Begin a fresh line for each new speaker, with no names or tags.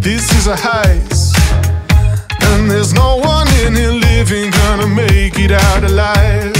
This is a heist, and there's no one in here living gonna make it out alive.